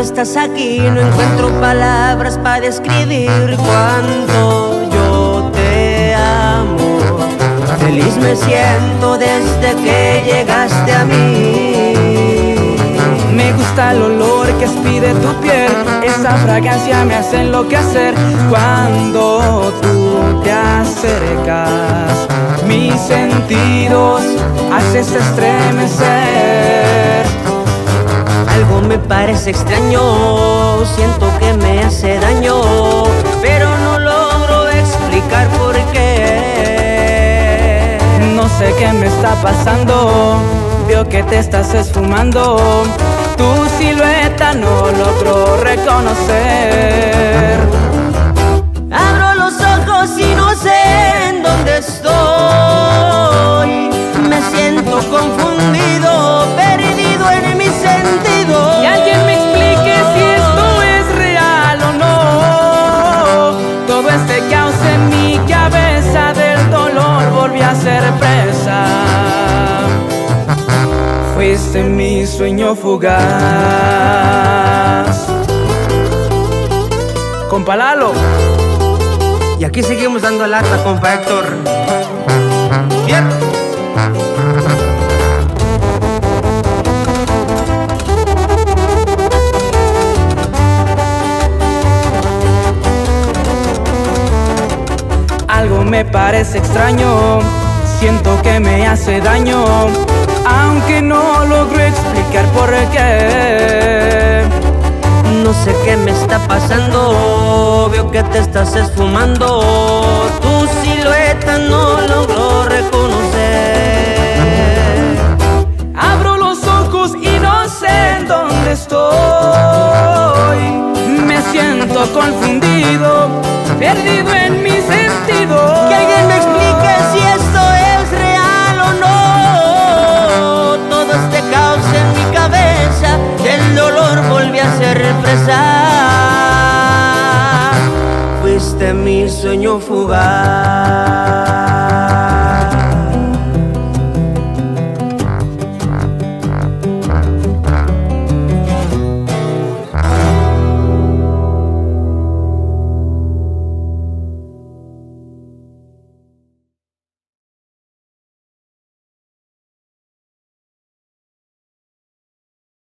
estás aquí, no encuentro palabras para describir cuánto yo te amo. Feliz me siento desde que llegaste a mí. Me gusta el olor que expide tu piel, esa fragancia me hace enloquecer cuando tú te acercas. Mis sentidos haces estremecer. Algo me parece extraño, siento que me hace daño, pero no logro explicar por qué. No sé qué me está pasando, veo que te estás esfumando. Tu silueta no logro reconocer. Volví a ser presa. Fuiste mi sueño fugaz. Compalalo. Y aquí seguimos dando lata, compa Héctor. Fierro. Algo me parece extraño, siento que me hace daño, aunque no logro explicar por qué. No sé qué me está pasando, veo que te estás esfumando. Tu silueta no logro reconocer. Abro los ojos y no sé en dónde estoy. Me siento confundido, perdido en presa. Fuiste mi sueño fugaz.